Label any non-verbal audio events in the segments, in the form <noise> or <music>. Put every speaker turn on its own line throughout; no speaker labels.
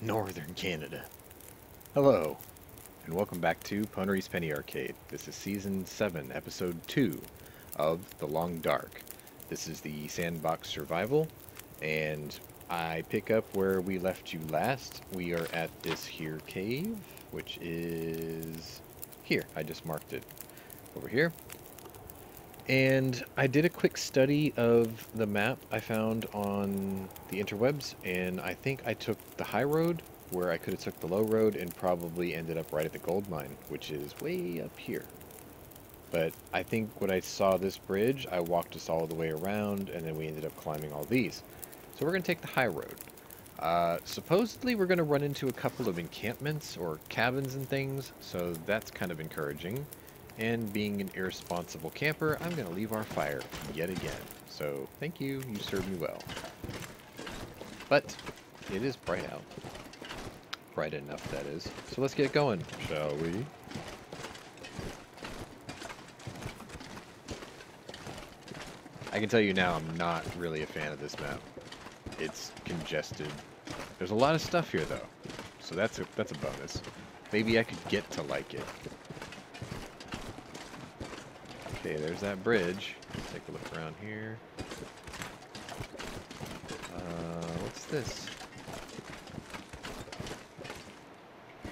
Northern Canada. Hello, and welcome back to Pwnery's Penny Arcade. This is Season 7, Episode 2 of The Long Dark. This is the Sandbox Survival, and I pick up where we left you last. We are at this here cave, which is here. I just marked it over here. And I did a quick study of the map I found on the interwebs, and I think I took the high road where I could have took the low road and probably ended up right at the gold mine, which is way up here. But I think when I saw this bridge, I walked us all the way around, and then we ended up climbing all these. So we're going to take the high road. Uh, supposedly we're going to run into a couple of encampments or cabins and things, so that's kind of encouraging. And being an irresponsible camper, I'm going to leave our fire yet again. So, thank you, you served me well. But, it is bright out. Bright enough, that is. So let's get going, shall we? I can tell you now, I'm not really a fan of this map. It's congested. There's a lot of stuff here, though. So that's a, that's a bonus. Maybe I could get to like it. Okay, there's that bridge. Take a look around here. Uh, what's this?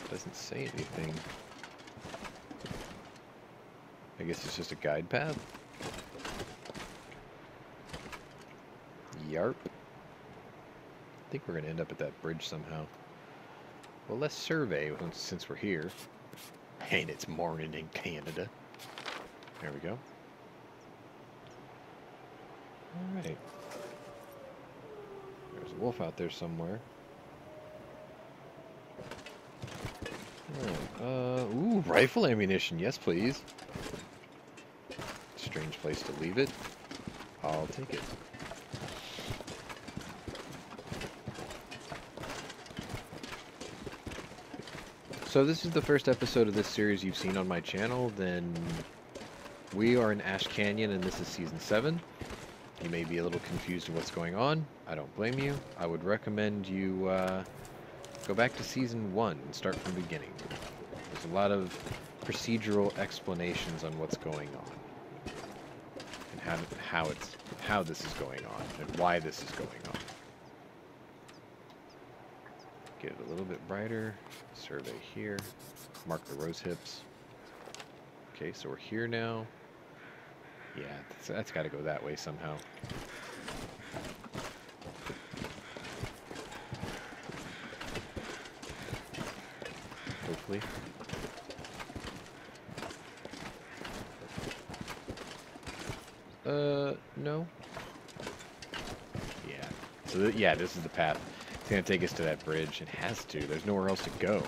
Doesn't say anything. I guess it's just a guide path. Yarp. I think we're going to end up at that bridge somehow. Well, let's survey since we're here. And it's morning in Canada. There we go. Alright. There's a wolf out there somewhere. Uh, ooh, rifle ammunition. Yes, please. Strange place to leave it. I'll take it. So this is the first episode of this series you've seen on my channel, then we are in Ash Canyon and this is Season 7. You may be a little confused of what's going on. I don't blame you. I would recommend you uh, go back to Season 1 and start from the beginning. There's a lot of procedural explanations on what's going on. And how, how, it's, how this is going on and why this is going on. Get it a little bit brighter. Survey here. Mark the rose hips. Okay, so we're here now. Yeah, that's, that's got to go that way somehow. Hopefully. Uh, no. Yeah. So, th yeah, this is the path. It's going to take us to that bridge. It has to. There's nowhere else to go.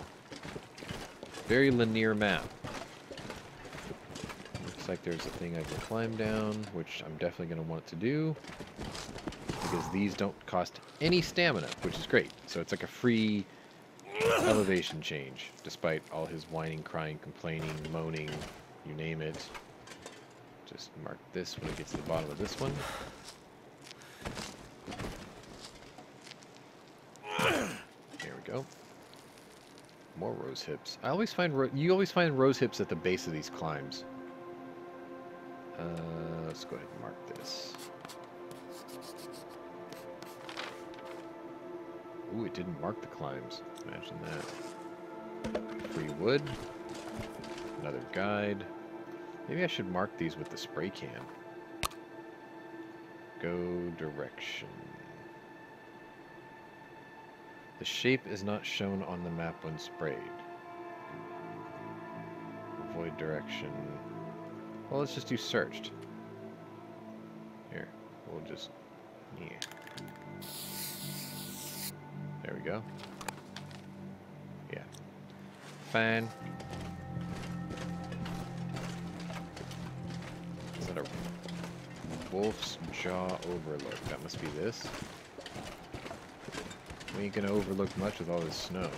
Very linear map like there's a thing I can climb down, which I'm definitely going to want to do. Because these don't cost any stamina, which is great. So it's like a free elevation change, despite all his whining, crying, complaining, moaning, you name it. Just mark this when it gets to the bottom of this one. There we go. More rose hips. I always find you always find rose hips at the base of these climbs. Uh, let's go ahead and mark this. Ooh, it didn't mark the climbs. Imagine that. Free wood. Another guide. Maybe I should mark these with the spray can. Go direction. The shape is not shown on the map when sprayed. Avoid direction. Well, let's just do searched. Here, we'll just, yeah. There we go. Yeah. Fine. Is that a wolf's jaw overlook? That must be this. We ain't gonna overlook much with all this snow.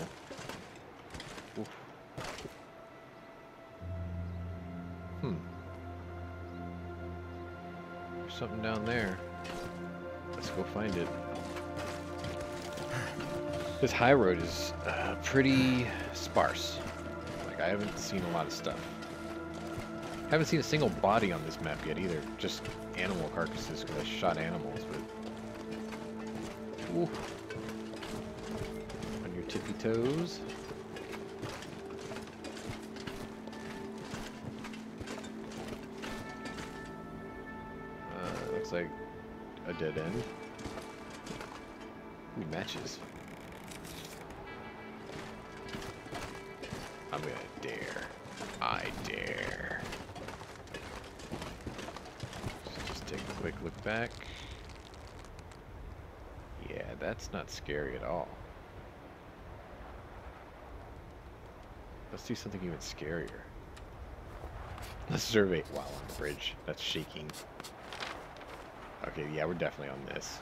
Oof. Something down there. Let's go find it. This high road is uh, pretty sparse. Like, I haven't seen a lot of stuff. haven't seen a single body on this map yet either. Just animal carcasses because I shot animals, but... Ooh. On your tippy toes. Looks like a dead end. Ooh, matches. I'm gonna dare. I dare. So just take a quick look back. Yeah, that's not scary at all. Let's do something even scarier. Let's survey while on the bridge. That's shaking. Okay, yeah, we're definitely on this.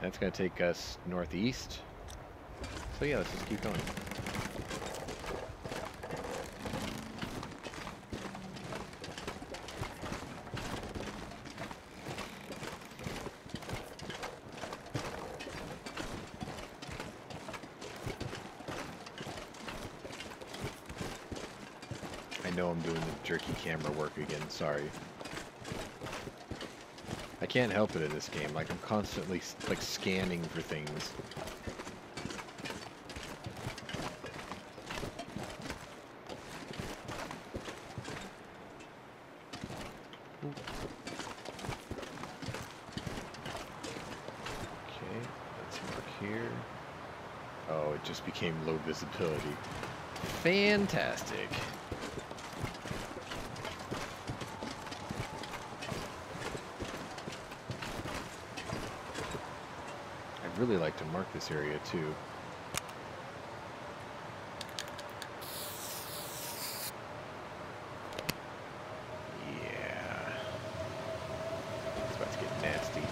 That's gonna take us northeast. So yeah, let's just keep going. I know I'm doing the jerky camera work again, sorry. Can't help it in this game, like I'm constantly like scanning for things. Okay, let's mark here. Oh, it just became low visibility. Fantastic. Really like to mark this area too. Yeah. It's about to get nasty.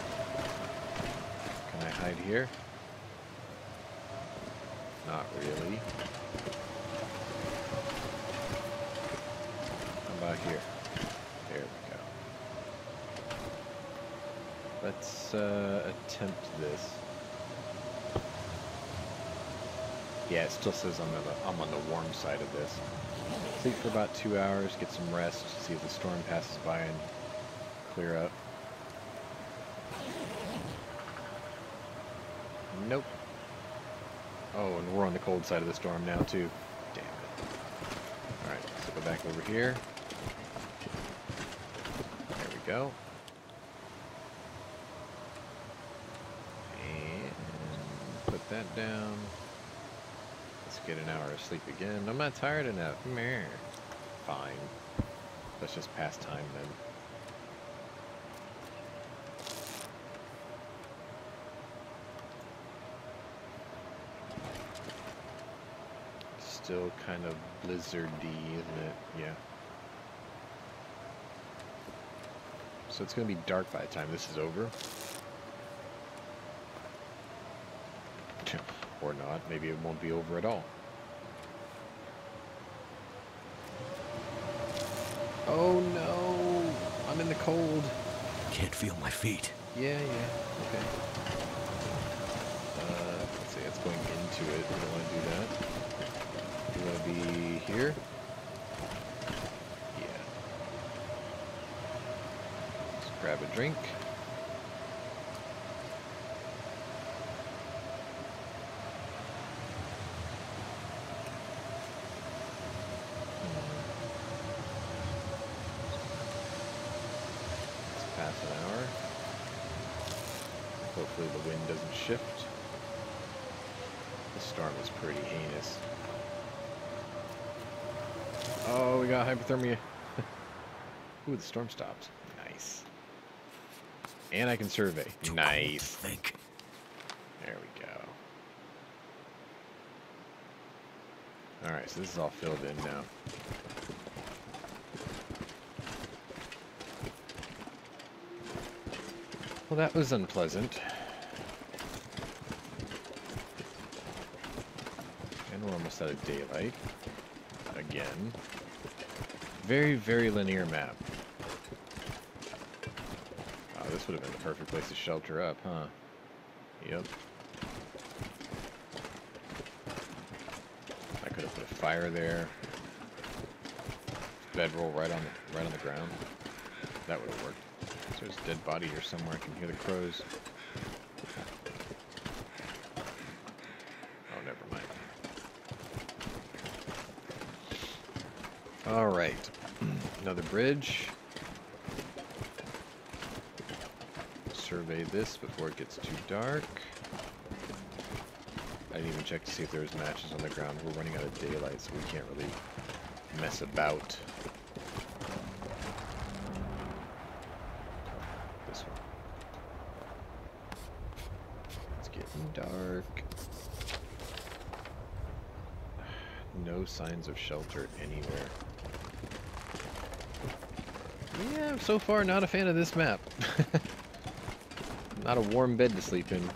Can I hide here? Not really. How about here? There we go. Let's uh, attempt this. Yeah, it still says I'm the, I'm on the warm side of this. Sleep for about two hours, get some rest, see if the storm passes by and clear up. Nope. Oh, and we're on the cold side of the storm now, too. Damn it. Alright, so go back over here. There we go. And put that down. Let's get an hour of sleep again. I'm not tired enough. Meh. Fine. Let's just pass time then. Still kind of blizzardy, isn't it? Yeah. So it's going to be dark by the time this is over. Or not. Maybe it won't be over at all. Oh no! I'm in the cold.
Can't feel my feet.
Yeah, yeah. Okay. Uh, let's see. It's going into it. We don't want to do that. We want to be here. Yeah. Let's grab a drink. Let's pass an hour. Hopefully the wind doesn't shift. The storm is pretty heinous. Oh, we got hypothermia. <laughs> Ooh, the storm stopped. Nice. And I can survey.
Too
Nice.
Think.
There we go. Alright, so this is all filled in now. Well, that was unpleasant. instead of daylight. Again. Very, very linear map. Oh, this would have been the perfect place to shelter up, huh? Yep. I could have put a fire there. Bedroll right on the right on the ground. That would have worked. There's a dead body here somewhere. I can hear the crows. All right. <clears throat> Another bridge. Survey this before it gets too dark. I didn't even check to see if there was matches on the ground. We're running out of daylight, so we can't really mess about. This one. It's getting dark. <sighs> No signs of shelter anywhere. Yeah, so far not a fan of this map. <laughs> not a warm bed to sleep in.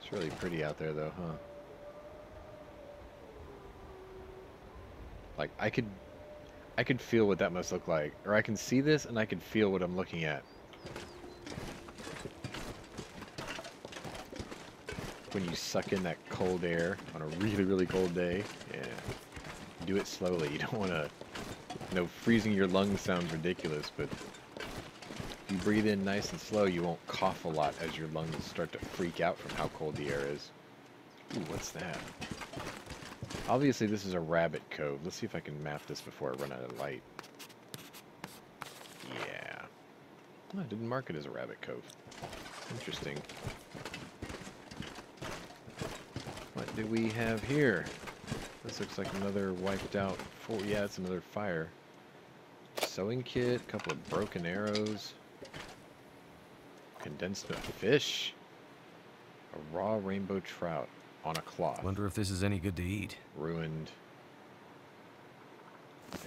It's really pretty out there though, huh? Like I could I could feel what that must look like. Or I can see this and I can feel what I'm looking at. When you suck in that cold air on a really, really cold day. Yeah. Do it slowly. You don't want to... You know, freezing your lungs sounds ridiculous, but... If you breathe in nice and slow, you won't cough a lot as your lungs start to freak out from how cold the air is. Ooh, what's that? Obviously, this is a rabbit cove. Let's see if I can map this before I run out of light. Yeah. I didn't mark it as a rabbit cove. Interesting. What do we have here? This looks like another wiped out... Four, yeah, it's another fire. Sewing kit, a couple of broken arrows. Condensed fish. A raw rainbow trout on a cloth.
Wonder if this is any good to eat.
Ruined.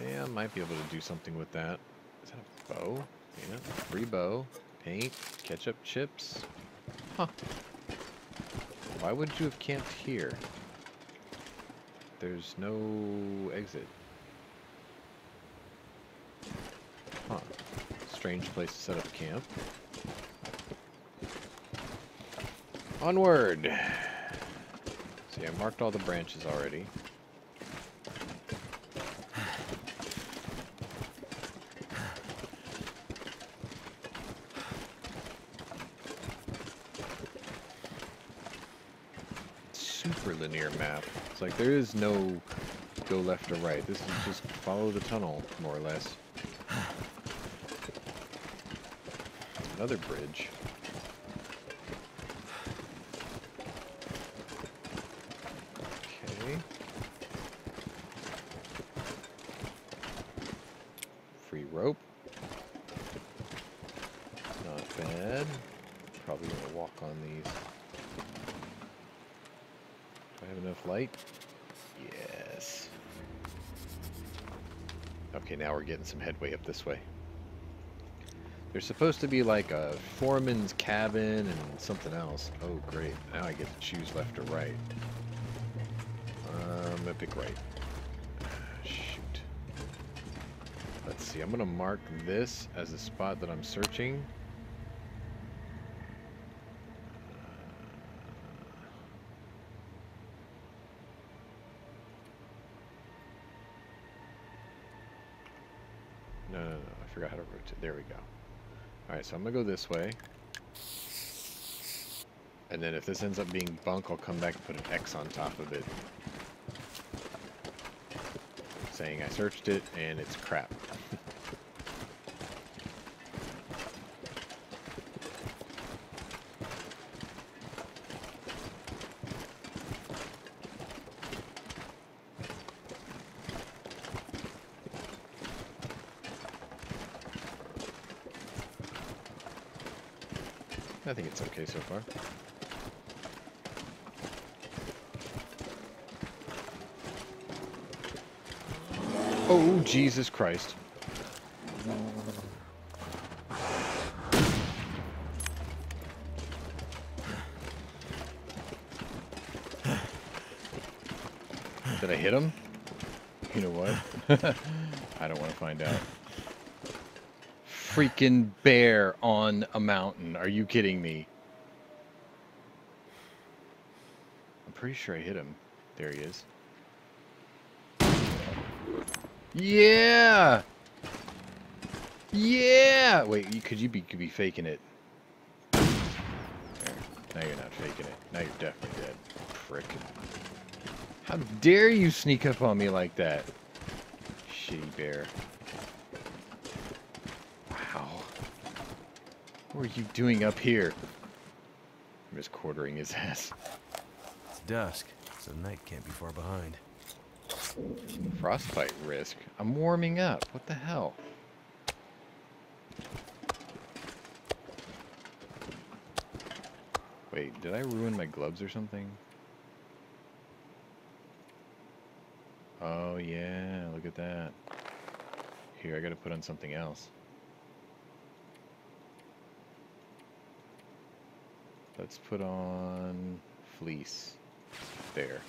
Yeah, I might be able to do something with that. Is that a bow? Yeah, free bow. Paint, ketchup chips. Huh. Why would you have camped here? There's no exit. Huh. Strange place to set up camp. Onward! See, I marked all the branches already. Super linear map. It's like there is no go left or right. This is just follow the tunnel, more or less. Another bridge. Okay. Free rope. Probably gonna walk on these. I have enough light? Yes. Okay, now we're getting some headway up this way. There's supposed to be like a foreman's cabin and something else. Oh, great. Now I get to choose left or right. Um, I'm gonna pick right. Shoot. Let's see. I'm gonna mark this as a spot that I'm searching. No, no, no. I forgot how to rotate. There we go. Alright, so I'm gonna go this way. And then if this ends up being bunk, I'll come back and put an X on top of it. Saying I searched it and it's crap. <laughs> I think it's okay so far. Oh, Jesus Christ. Did I hit him? You know what? <laughs> I don't want to find out. Freaking bear on a mountain. Are you kidding me? I'm pretty sure I hit him. There he is. Yeah! Yeah! Wait, could you be could be faking it? There. Now you're not faking it. Now you're definitely dead. Prick. How dare you sneak up on me like that? Shitty bear. Wow. What are you doing up here? I'm just quartering his ass.
It's dusk, so night can't be far behind.
Frostbite risk? I'm warming up. What the hell? Wait, did I ruin my gloves or something? Oh yeah, look at that. Here, I gotta put on something else. Let's put on fleece. There.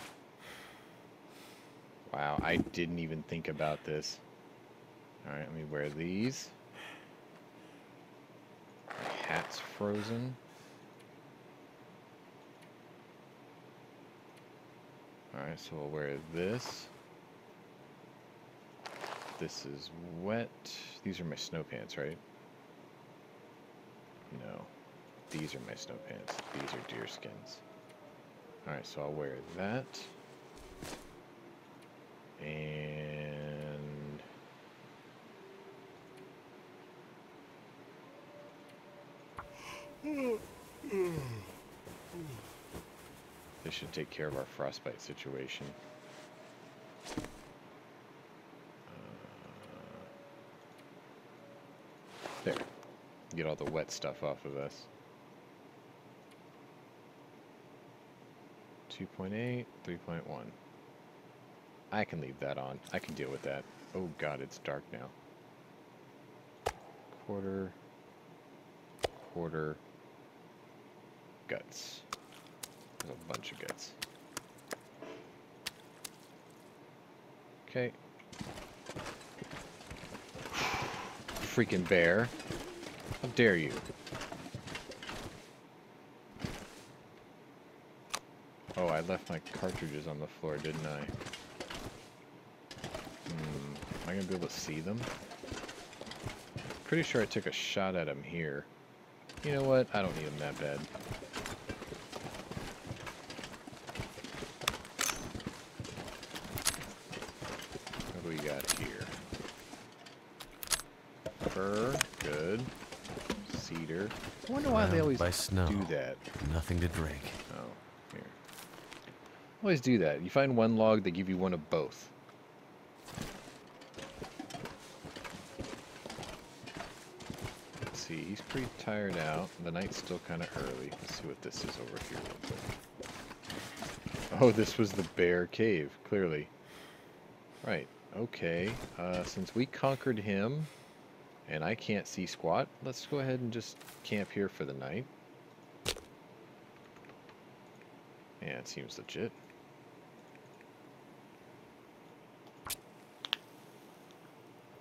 Wow, I didn't even think about this. Alright, let me wear these. My hat's frozen. Alright, so we'll wear this. This is wet. These are my snow pants, right? No. These are my snow pants. These are deer skins. Alright, so I'll wear that. And this should take care of our frostbite situation. Uh, there. Get all the wet stuff off of us. 2.8, 3.1. I can leave that on. I can deal with that. Oh god, it's dark now. Quarter. Quarter. Guts. There's a bunch of guts. Okay. Freaking bear. How dare you? I left my cartridges on the floor, didn't I? Hmm. Am I going to be able to see them? Pretty sure I took a shot at him here. You know what? I don't need them that bad. What do we got here? Fur, good. Cedar. I wonder why they always
by snow.
do that.
Nothing to drink.
Always do that. You find one log, they give you one of both. Let's see, he's pretty tired out. The night's still kind of early. Let's see what this is over here real quick. Oh, this was the bear cave, clearly. Right, okay. Uh, since we conquered him, and I can't see squat, let's go ahead and just camp here for the night. Yeah, it seems legit.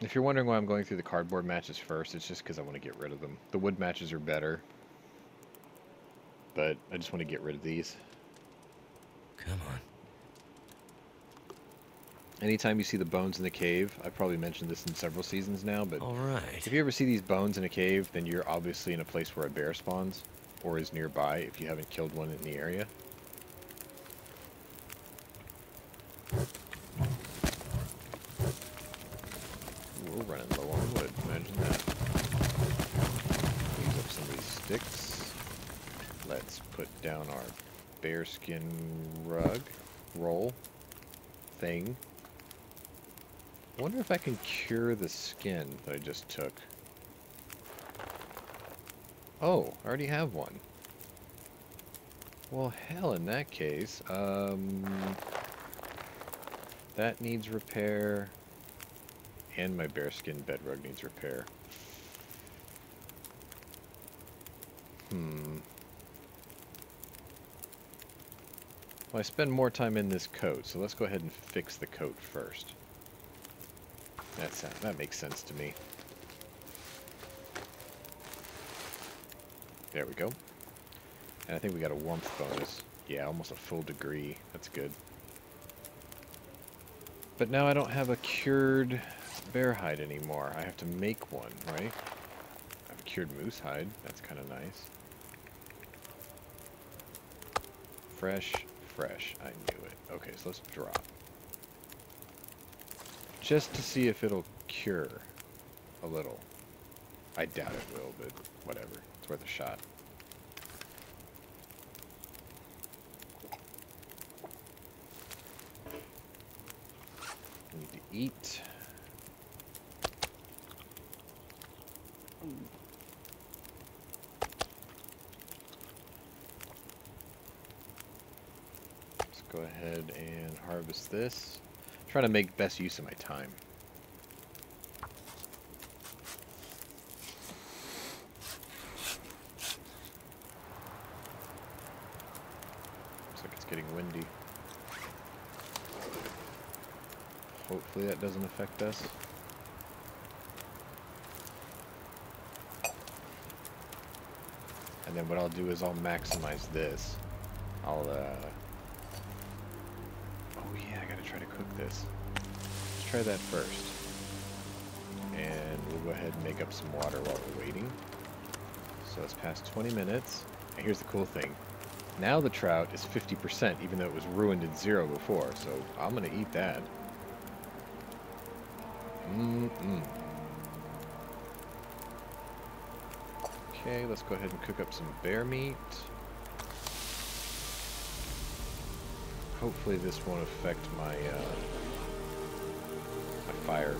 If you're wondering why I'm going through the cardboard matches first, it's just because I want to get rid of them. The wood matches are better, but I just want to get rid of these.
Come on.
Anytime you see the bones in the cave, I've probably mentioned this in several seasons now, but
All right.
if you ever see these bones in a cave, then you're obviously in a place where a bear spawns, or is nearby if you haven't killed one in the area. Ooh, We're running low on wood, imagine that. Use up some of these sticks. Let's put down our bearskin rug, roll, thing. I wonder if I can cure the skin that I just took. Oh, I already have one. Well, hell, in that case, um, that needs repair, and my bearskin bedrug needs repair. Hmm. Well, I spend more time in this coat, so let's go ahead and fix the coat first. That sound, that makes sense to me. There we go. And I think we got a warmth bonus. Yeah, almost a full degree. That's good. But now I don't have a cured bear hide anymore. I have to make one, right? I have a cured moose hide. That's kind of nice. Fresh, fresh. I knew it. Okay, so let's drop. Just to see if it'll cure a little. I doubt it will, but whatever. It's worth a shot. Need to eat. Let's go ahead and harvest this. I'm trying to make best use of my time. Looks like it's getting windy. Hopefully that doesn't affect us. And then what I'll do is I'll maximize this. I'll, uh... cook this. Let's try that first. And we'll go ahead and make up some water while we're waiting. So it's past 20 minutes. And here's the cool thing. Now the trout is 50%, even though it was ruined at zero before. So I'm gonna eat that. Mm-mm. Okay, let's go ahead and cook up some bear meat. Hopefully this won't affect my, uh, my fire.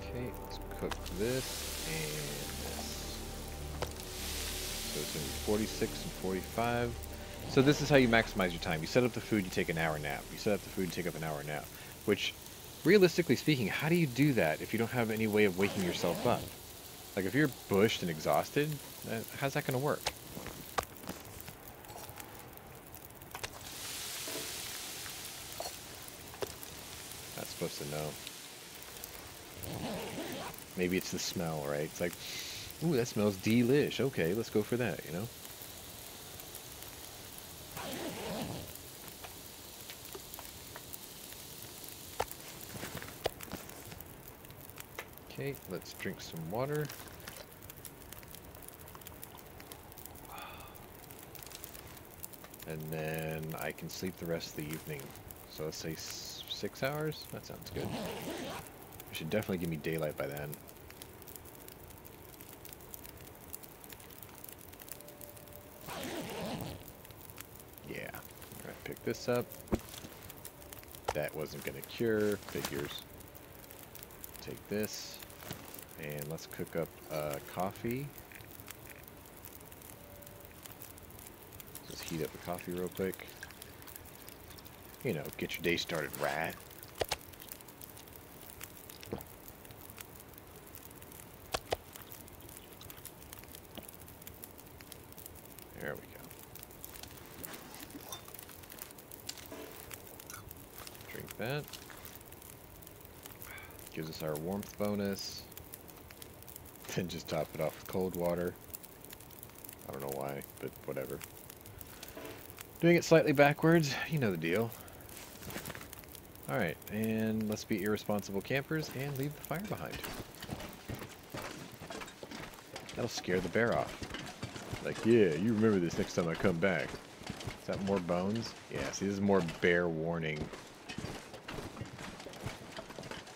Okay, let's cook this and this. So it's going to be 46 and 45. So this is how you maximize your time. You set up the food, you take an hour nap. You set up the food, you take up an hour nap. Which, realistically speaking, how do you do that if you don't have any way of waking yourself up? Like if you're bushed and exhausted, how's that going to work? Not supposed to know. Maybe it's the smell, right? It's like, ooh, that smells delish. Okay, let's go for that, you know? Okay, let's drink some water. And then I can sleep the rest of the evening. So let's say six hours? That sounds good. It should definitely give me daylight by then. Yeah. Alright, pick this up. That wasn't gonna cure. Figures. Take this. And let's cook up uh, coffee. Just heat up the coffee real quick. You know, get your day started right. There we go. Drink that. Gives us our warmth bonus. Then just top it off with cold water. I don't know why, but whatever. Doing it slightly backwards, you know the deal. Alright, and let's be irresponsible campers and leave the fire behind. That'll scare the bear off. Like, yeah, you remember this next time I come back. Is that more bones? Yeah, see, this is more bear warning.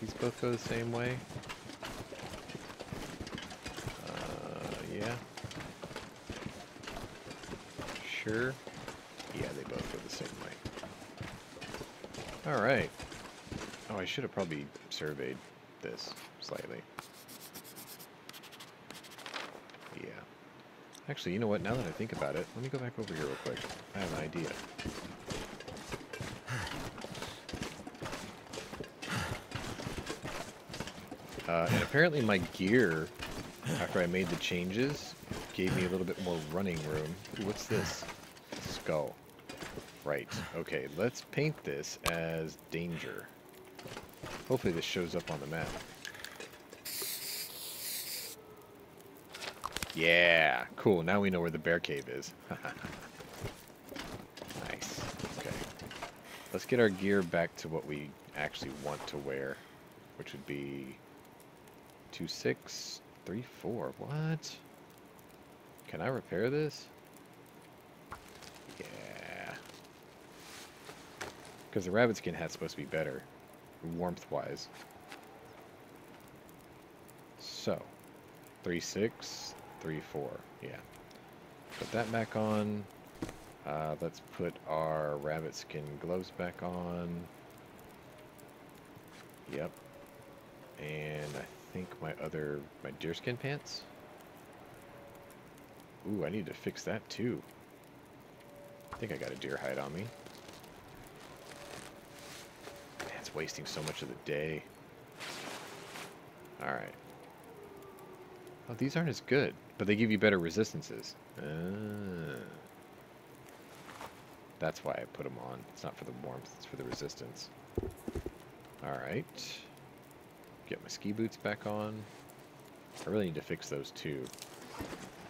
These both go the same way. Uh, yeah. Sure. Yeah, they both go the same way. Alright. Oh, I should have probably surveyed this slightly. Yeah. Actually, you know what? Now that I think about it, let me go back over here real quick. I have an idea. Uh, and apparently my gear, after I made the changes, gave me a little bit more running room. Ooh, what's this? Skull. Right. Okay, let's paint this as danger. Hopefully this shows up on the map. Yeah, cool. Now we know where the bear cave is. <laughs> nice. Okay. Let's get our gear back to what we actually want to wear, which would be two six three four. What? Can I repair this? Because the rabbit skin hat's supposed to be better, warmth-wise. So, three six three four. Yeah. Put that back on. Uh, let's put our rabbit skin gloves back on. Yep. And I think my other, my deerskin pants. Ooh, I need to fix that too. I think I got a deer hide on me. Wasting so much of the day. Alright. Oh, these aren't as good, but they give you better resistances. Ah. That's why I put them on. It's not for the warmth, it's for the resistance. Alright. Get my ski boots back on. I really need to fix those too.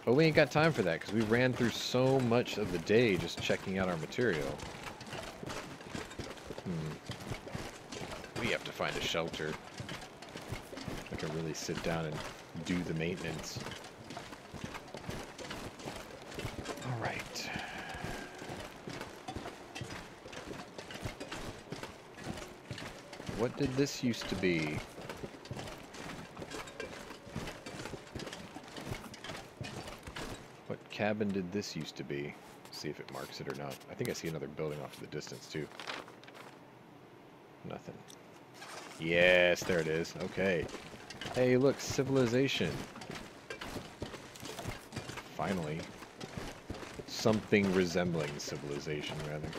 But we ain't got time for that because we ran through so much of the day just checking out our material. Hmm. Find a shelter. I can really sit down and do the maintenance. Alright. What did this used to be? What cabin did this used to be? See if it marks it or not. I think I see another building off to the distance too. Nothing. Yes, there it is. Okay. Hey, look, civilization. Finally. Something resembling civilization, rather.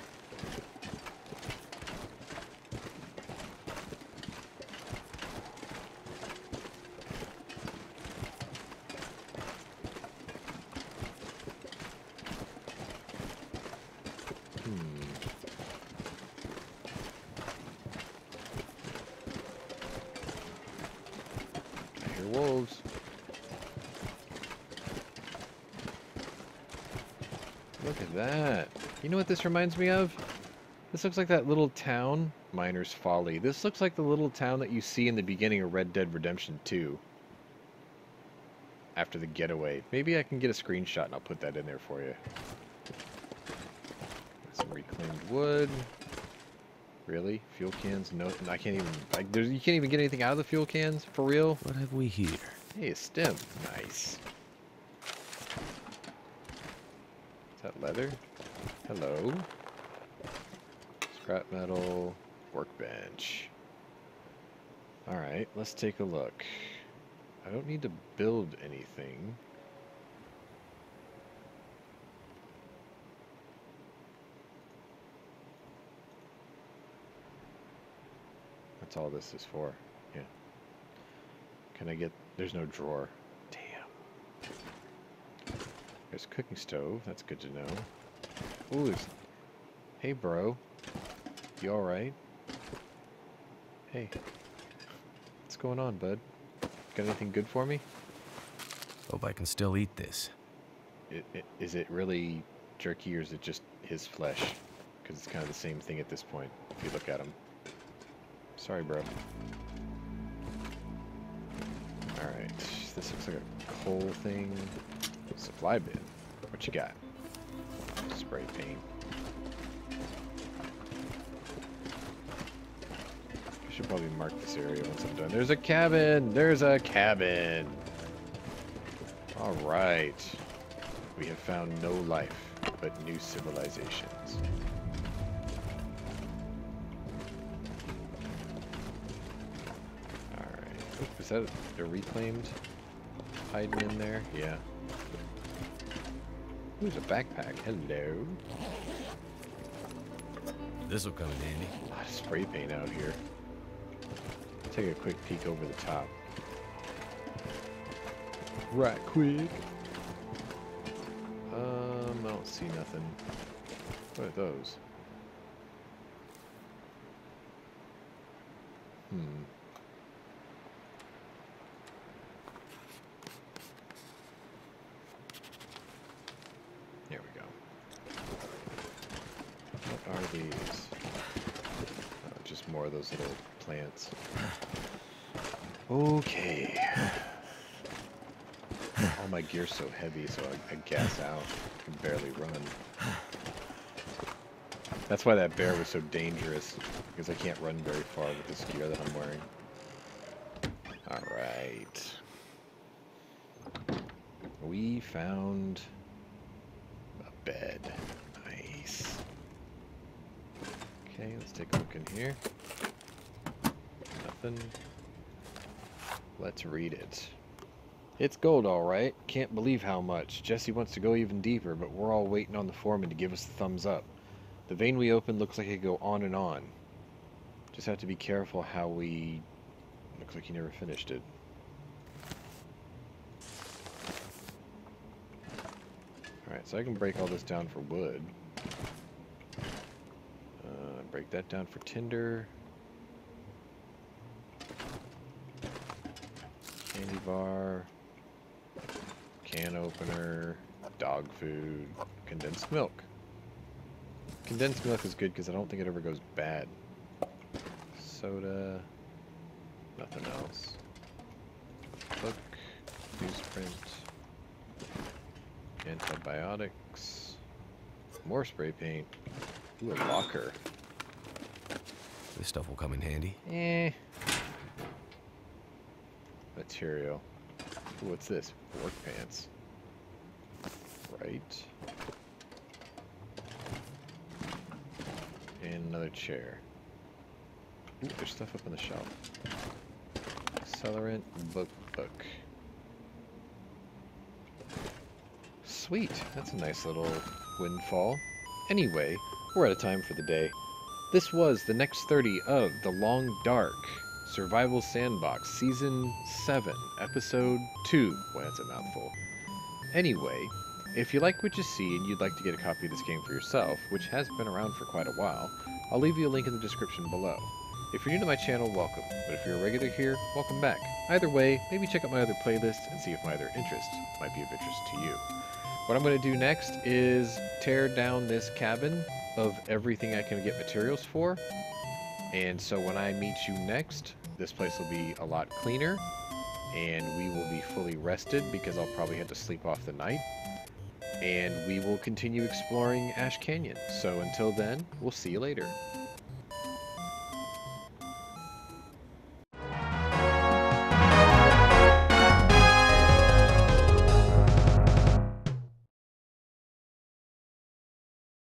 I hear wolves. Look at that. You know what this reminds me of? This looks like that little town, Miner's Folly. This looks like the little town that you see in the beginning of Red Dead Redemption 2. After the getaway. Maybe I can get a screenshot and I'll put that in there for you. Some reclaimed wood. Really? Fuel cans? No, I can't even. Like, there's, you can't even get anything out of the fuel cans for real.
What have we here?
Hey, a stim. Nice. Is that leather? Hello. Scrap metal. Workbench. Alright, let's take a look. I don't need to build anything. That's all this is for. Yeah. Can I get... There's no drawer. Damn. There's a cooking stove. That's good to know. Ooh. Hey, bro. You alright? Hey. What's going on, bud? Got anything good for me?
Hope I can still eat this.
I i is it really jerky or is it just his flesh? Because it's kind of the same thing at this point, if you look at him. Sorry, bro. Alright, this looks like a coal thing. Supply bin. What you got? Spray paint. I should probably mark this area once I'm done. There's a cabin! There's a cabin! Alright. We have found no life, but new civilizations. Alright. Is that a, reclaimed hiding in there? Yeah. There's a backpack. Hello.
This'll come in handy.
A lot of spray paint out here. Take a quick peek over the top. Right quick. Um, I don't see nothing. What are those? please. Oh, just more of those little plants. Okay. All my gear's so heavy, so I, I gas out. I can barely run. That's why that bear was so dangerous, because I can't run very far with this gear that I'm wearing. Alright. We found a bed. Nice. Okay, let's take a look in here. Let's read it. It's gold, alright. Can't believe how much. Jesse wants to go even deeper, but we're all waiting on the foreman to give us the thumbs up. The vein we opened looks like it go on and on. Just have to be careful how we... Looks like he never finished it. Alright, so I can break all this down for wood. Uh, break that down for tinder. Candy bar. Can opener. Dog food. Condensed milk. Condensed milk is good because I don't think it ever goes bad. Soda. Nothing else. Book. Newsprint. Antibiotics. More spray paint. Ooh, a locker.
This stuff will come in handy.
Eh. Material. Ooh, what's this? Work pants. Right. And another chair. Ooh, there's stuff up on the shelf. Accelerant book book. Sweet. That's a nice little windfall. Anyway, we're out of time for the day. This was the next 30 of The Long Dark Survival Sandbox Season 7, Episode 2. Well, that's a mouthful. Anyway, if you like what you see and you'd like to get a copy of this game for yourself, which has been around for quite a while, I'll leave you a link in the description below. If you're new to my channel, welcome, but if you're a regular here, welcome back. Either way, maybe check out my other playlists and see if my other interests might be of interest to you. What I'm going to do next is tear down this cabin of everything I can get materials for. And so when I meet you next, this place will be a lot cleaner and we will be fully rested because I'll probably have to sleep off the night. And we will continue exploring Ash Canyon. So until then, we'll see you later.